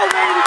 go, baby!